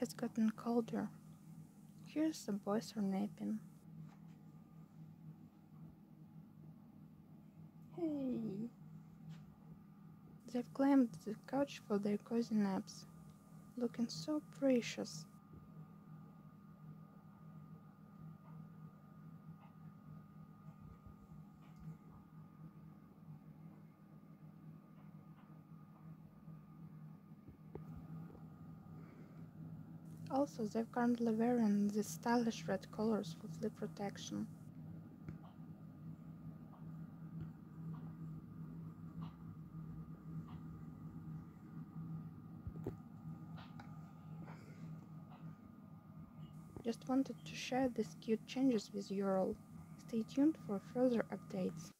has gotten colder. Here's the boys are napping. Hey! They've climbed the couch for their cozy naps, looking so precious. Also, they're currently wearing these stylish red colors for flip protection. Just wanted to share these cute changes with you all. Stay tuned for further updates.